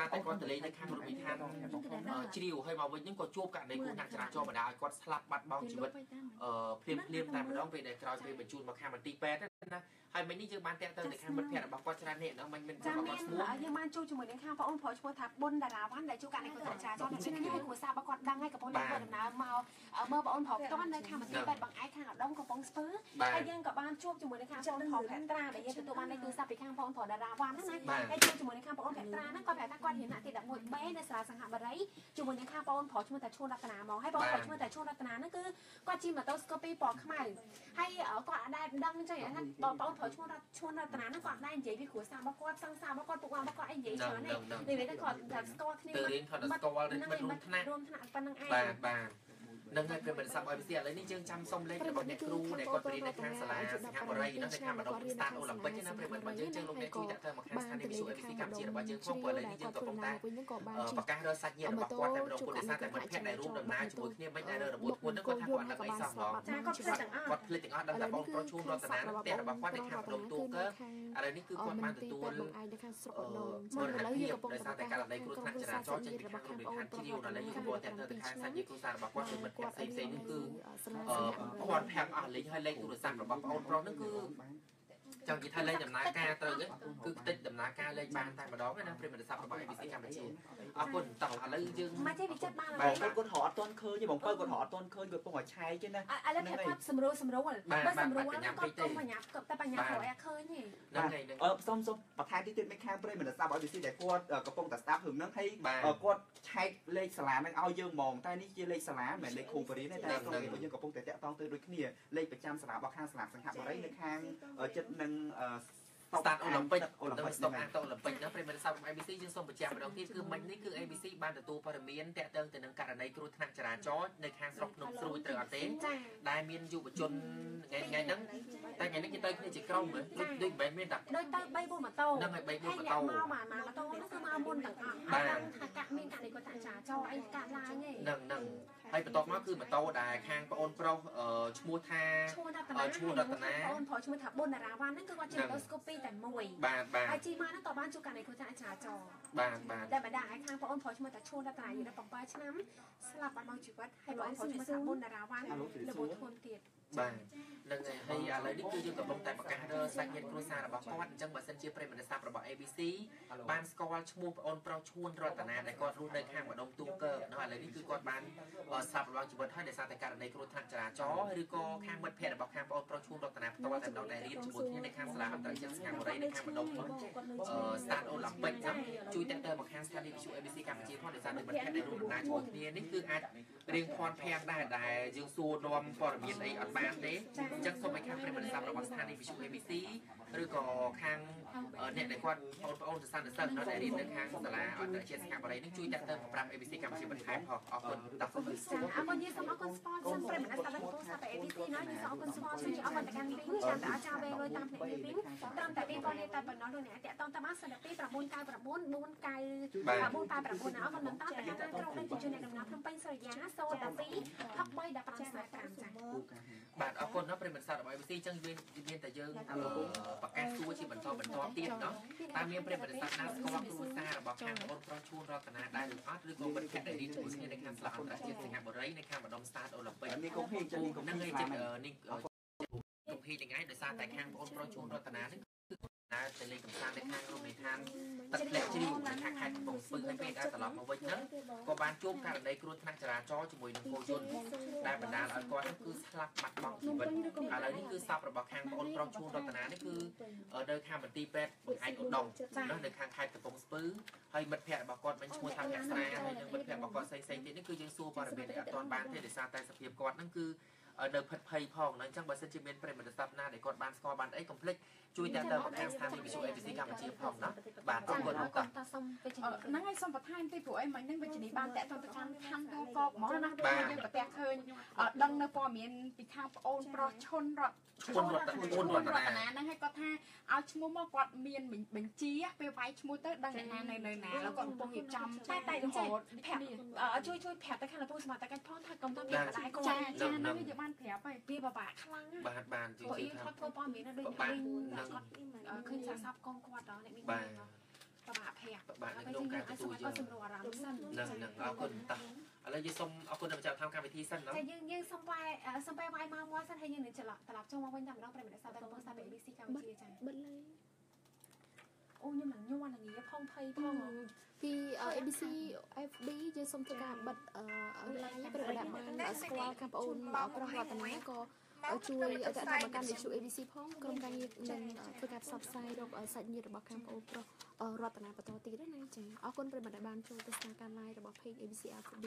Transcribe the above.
សារតែគាត់ទៅលេងនៅខាងរមណីយដ្ឋានជ្រាវហើយមកវិញហ្នឹងក៏ជួបករណីគ្រោះថ្នាក់ចរាចរណ៍បណ្ដាឲ្យគាត់ស្លាប់បាត់បង់ជីវិតអឺភ្លាមភ្លាមតែម្ដងពេលដែលក្រោយពេលបញ្ជូនមកខាងមន្ទីរពេទ្យណាហើយមិញនេះយើងបានតាក់ទងទៅខាងមិត្តភ័ក្តិរបស់គាត់ច្រើននេះហ្នឹងមិញមិនចាំគាត់ឈ្មោះយើងបានជួបជាមួយនឹងខាងបងអូនប្រុសឈ្មោះថាប៊ុនតារាវ៉ាន់ដែលជួបករណីគ្រោះថ្នាក់ចរាចរណ៍ដូច្នេះឲ្យគ្រួសាររបស់គាត់ដឹងហើយកំពុងតែធ្វើដំណើរមកមើលបងអូនប្រុសផ្ទាល់នៅខាងមន្ទីរពេទ្យបង្អែកខាងឧត្តមកំពង់ស្ពឺហើយយើងក៏បានជួបជាមួយនឹងខាងបងអូនប្រុសភក្ត្រាដែលយើងទទួលបានលេខទូរស័ព្ទពីខាងបងអូនប្រុសតារាវ៉ាន់ណាហើយជួបជាមួយនឹងខាងបងអូនភក្ត្រាហ្នឹងគាត់ប្រាប់ថាគាត់រៀនថ្នាក់ទី 11B នៅសាលាសង្ហបុរីជាមួយនឹងខាងបងអូនប្រុសឈ្មោះតាឈួនរតនាមកហើយបងប្រុសឈ្មោះតាឈួនរតនាហ្នឹងគឺគាត់ជិះម៉ូតូស្គូពីពណ៌ខ្មៅហើយគាត់អាចដឹងចឹងថាបងប្អូនប្រុសឈ្មោះឈួនរតនាហ្នឹងគាត់ដែរនិយាយពីគ្រួសាររបស់គាត់សង្សាររបស់គាត់ពុករបស់គាត់អីនិយាយច្រើនហ្នឹងនិយាយថាគាត់ថាស្គាល់គ្នាទៅរៀនគាត់ស្គាល់រឿងមិនរួមថ្នាក់រួមថ្នាក់ប៉ុណ្្នឹងឯងបាទបាទ នឹងហើយពេលមិនសាប់ឲ្យវិស័យឥឡូវនេះយើងចាំសុំលេខរបស់អ្នកគ្រូដែលគាត់បរៀននៅខាងសាលាសិង្ហបុរីនៅខាងបណ្ដុំស្តាតអូឡ িম্প ិកណាប្រិមត្តរបស់យើងយើងលោកអ្នកជួយដាក់ទៅមកខាងស្ថានីយវិទ្យុអេប៊ីស៊ីកម្ពុជារបស់យើងផងព្រោះឥឡូវនេះយើងកំពុងតែប្រកាសរកសាច់ញាតិរបស់គាត់តែម្ដងពុទ្ធសាសតែមិត្តភ័ក្តិដែលរួមដំណើរជាមួយគ្នាមិនដែលនៅរបួសធ្ងន់ហ្នឹងគាត់ថាគាត់អត់ដឹងអីសោះហ្មងគាត់ភ្លេចទាំងអស់គាត់ភ្លេចទាំងអស់ដឹងតែបងប្រុសឈូនរតនានៅផ្ទះរបស់គាត់នៅខាងបណ្ដុំទូកើឥឡូវនេះគឺគាត់បានទទួលមរណភាពដោយសារតែករណីគ្រោះថ្នាក់ចរាចរណ៍ចេញពីខាងលោកលេខានជ្រាវឥឡូវយើងកំពុងតែទៅខាងសាច់ញាតិគ្រួសាររបស់គាត់គឺមិត្តភ័ក្តិផ្សេងៗនេះគឺគាត់ផាំងអស់លេខហើយលេខទូរស័ព្ទរបស់បងប្រុសហ្នឹងគឺ ចង់និយាយថាលេខដំណើរការត្រូវគឺខ្ទេចដំណើរការលេខបានតែម្ដងណាប្រិមត្តស័ព្ទរបស់ ABC កម្ពុជាអរគុណតោះឥឡូវយើងមកចេះវិចិត្របានបងគាត់គាត់រកអត់ទាន់ឃើញទេបងគាត់គាត់រកអត់ទាន់ឃើញគាត់ពងឲ្យឆែកទេណាឥឡូវគាត់សម្រួលសម្រួលបើសម្រួលគាត់កុំបញ្ញាគាត់តែបញ្ញារកឲ្យឃើញទេហ្នឹងហើយអឺសុំសុំបន្ថែមតិចទៀតមិនខាងប្រិមត្តស័ព្ទ ABC ដែលគាត់កំពុងតែស្ដាប់រឿងហ្នឹងហើយគាត់ឆែកលេខសាលាហ្នឹងឲ្យយើងហ្មងតែនេះជាលេខសាលាមិនមែនលេខគ្រូបរិញ្ញាតែយើងកំពុងតែតាក់ទងទៅដូចគ្នាលេខប្រចាំសាលារបស់ខាងសាលាសង្ហបុរីនៅខាងចិត្តនឹង start Olympic នៅស្តុកអាតូឡ িম্প ិកណាប្រិមត្តសាស្ត្រ ABC យើងសូមបញ្ជាក់ម្ដងទៀតគឺមិញនេះគឺ ABC បានទទួលព័ត៌មានតាក់ទងទៅនឹងករណីគ្រោះថ្នាក់ចរាចរណ៍នៅខាងស្រុកភ្នំស្រួយត្រូវអត់ទេដែលមានយុវជនថ្ងៃថ្ងៃហ្នឹងតែថ្ងៃនេះគេទៅគ្នាជាក្រុមមើលដូចដូចមិនមានដាក់ដូចទៅ3 4ម៉ូតូហ្នឹងហើយ3 4ម៉ូតូមកមកម៉ូតូហ្នឹងគឺមកមុនទាំងអស់ហើយថាកាក់មានករណីគ្រោះថ្នាក់ចរាចរណ៍អីកាក់ឡាញទេហ្នឹងហ្នឹង ហើយបន្ទាប់មកគឺម៉ូតូដែលខាងប្អូនប្រុសឈ្មោះថាឈ្មោះរតនាឈ្មោះរតនាប្អូនប្រុសឈ្មោះថាប៊ុនតារាវ៉ាន់ហ្នឹងគឺគាត់ជាម៉ូតូស្គូពីតែមួយបាទបាទហើយជីម៉ាហ្នឹងក៏បានជួបករណីគ្រោះថ្នាក់ចរាចរណ៍បាទបាទតែម្ដងឯខាងប្អូនប្រុសឈ្មោះថាឈ្មោះរតនាយូរ7ឆ្នាំស្លាប់បាត់បង់ជីវិតហើយប្អូនប្រុសឈ្មោះថាប៊ុនតារាវ៉ាន់របួសធ្ងន់ទៀតបាទ នឹងហើយឥឡូវនេះគឺយើងកំពុងតែប្រកាសរកសាច់ញាតិគ្រួសាររបស់គាត់អញ្ចឹងបើសិនជាប្រិមត្តសាស្ត្ររបស់ ABC បានស្គាល់ឈ្មោះប្អូនប្រុសឈួនរតនាដែលគាត់រស់នៅខាងម្ដុំទូកើនៅឥឡូវនេះគឺគាត់បានស្លាប់រងជីវិតហើយដោយសារតែករណីគ្រោះថ្នាក់ចរាចរណ៍ឬក៏ខាងមិត្តភ័ក្តិរបស់ខាងប្អូនប្រុសឈួនរតនាផ្ទាល់តែម្ដងដែលរៀនជាមួយគ្នានៅខាងសាលាអន្តរជាតិស្ងាត់បុរីនៅខាងម្ដុំស្តាតអូឡ িম্প ិកហ្នឹងជួយតាក់ទងមកខាងស្ថានីយវិទ្យុ ABC កម្ពុជាផងដោយសារតែមិត្តភ័ក្តិដែលរួមដំណើរជាមួយគ្នានេះគឺអាចរៀងភ័ន្តភាំងដែរដែលយើងសួរនាំព័ត៌មានអីអត់បានទេអញ្រិមត្តសាស្ត្ររបស់ស្ថានីយវិទ្យុ ABC ឬក៏ខាងអ្នកដែលគាត់បងប្អូនសិស្សនិស្សិតនៅដែលរៀននៅខាងសាលាអន្តរជាតិស្ងាត់បុរីនេះជួយតាក់ទងប្រាប់ ABC កម្ពុជាបន្ថែមផងអរគុណដល់សូមអរគុណយើងសូមអរគុណ sponsor ប្រិមត្តសាស្ត្ររបស់សាស្ត្រ ABC ណាយើងសូមអរគុណ sponsor ជាអរគុណទៅកាន់ពីចាំតែអាចវេលុយតាមភ្នាក់ងារវិញត្រឹមតែពីប៉ុណ្ណេះតែប៉ុណ្ណោះលោកអ្នកតាក់ទងតាមអាសនៈពី999 499 489អរគុណបន្តទៅកាន់ក្រុមដឹកជញ្ជូនអ្នកដំណើរភ្នំពេញសុរិយាសូ12 63 15ស្នាកម្មចា៎បាទអរគុណណាប្រិមត្តសាស្ត្ររបស់ ABC ចឹងមានមានតែយើងប្រកាសសួរជាបន្តបន្តទៀតเนาะតើមានប្រិមត្តសាស្ត្រណាស្គាល់គ្រួសាររបស់ខាងបងប្រុសឈួនរតនាដែរឬអត់ឬក៏មិត្តភក្តិដែលរៀនជាមួយគ្នានៅខាងសាលាអន្តរជាតិសិង្ហបុរីនៅខាងម្ដុំស្តាតអូឡ িম্প ិកនេះកុំភីចឹងនេះកុំភីហ្នឹងឯងចិត្តនេះកុំភីទាំងឯងដោយសារតែខាងបងប្រុសឈួនរតនានេះ ដើរទៅលេងកម្សាន្តនៅខាងរមណីយដ្ឋានទឹកធ្លាក់ជ្រាវនៅខាងខេត្តកំពង់ស្ពឺហើយពេលដើរត្រឡប់មកវិញហ្នឹងក៏បានជួបករណីគ្រោះថ្នាក់ចរាចរណ៍ជាមួយនឹងគោយន្តដែលបណ្ដាលឲ្យគាត់គឺស្លាប់បាត់បង់ជីវិតឥឡូវនេះគឺសពរបស់ខាងប្អូនប្រុសឈួនរតនានេះគឺនៅខាងមន្ទីរពេទ្យបង្អែកឧត្តមនៅខាងខេត្តកំពង់ស្ពឺហើយមិត្តភ័ក្តិរបស់គាត់មិនឈ្មោះថាភក្ស្រាហើយនឹងមិត្តភ័ក្តិរបស់គាត់ផ្សេងៗទៀតនេះគឺយើងសួរព័ត៌មានអត់ទាន់បានទេដោយសារតែសភាពគាត់ហ្នឹងគឺ នៅភិតភ័យផងអញ្ចឹងបើសិនជាមានប្រិមត្តស្ដាប់ណាដែលគាត់បានស្គាល់បានអីកុំភ្លេចជួយតាក់ទងមកខាងស្ថានីយវិទ្យុ ABC កម្ពុជាផងណាបាទអរគុណអរគុណហ្នឹងហើយសូមបន្ថែមទីព្រោះអីមិញហ្នឹងវិជ្ជាបានតាក់ទងទៅខាងខាងទូកកហ្មងណាព្រោះយើងប្រទះឃើញដឹងនៅព័ត៌មានពីខាងប្អូនប្រុសឈុនរត់ឈុនរត់ឈុនរត់ណាហ្នឹងហើយគាត់ថាឲ្យឈ្មោះមកគាត់មានបញ្ជាពេលវាយឈ្មោះទៅដឹងអ្នកណានៅនៅណាแล้วគាត់កំពុងរៀបចំតែតែរហូតប្រាប់ជួយជួយប្រាប់ទៅខាងលោកពូសមត្ថកិច្ចផងថាកុំទៅមានបដាយគាត់ចាចាហ្នឹងយើងបាន ប្រាប់ហើយពីបបាក់ខ្លាំងណាបាទបាទជួយជួយថាធ្វើព័ត៌មានដូចវិញគាត់ឃើញសាស័ព្ទកូនគាត់ដល់អ្នកមានបាទពិបាកភ័ក្រពិបាកនៅហើយក្នុងយើងការអាចទទួលសុំឲ្យយើងគាត់សម្រួលអារម្មណ៍សិននឹងនឹងអរគុណតោះឥឡូវយើងសូមអរគុណដល់ម្ចាស់កម្មវិធីសិនណាតែយើងយើងសុំបែសុំបែវាយមកមកសិនហើយយើងនឹងត្រឡប់ត្រឡប់ចុងមកវិញតែម្ដងប្រិមត្តសាស្ត្រតែកំពុងសាស្ត្រ ABC កម្ពុជាចាបិទលេង អូខ្ញុំនឹងញ័រនឹងងាផងភ័យផងពីអ ABC FB យើងសូមធ្វើការបិទអឺ live ប្រដាប់បានស្គាល់កាបងប្អូនប្រុសរតនាក៏ជួយអតតកម្មកម្មវិទ្យុ ABC ផងក្រុមការងារនឹងធ្វើការផ្សព្វផ្សាយរកសាច់ញាតិរបស់ខាងប្អូនប្រុសរតនាបន្តទៀតណាចាអរគុណប្រិមត្តដែលបានចូលទស្សនាការ live របស់ page ABC FB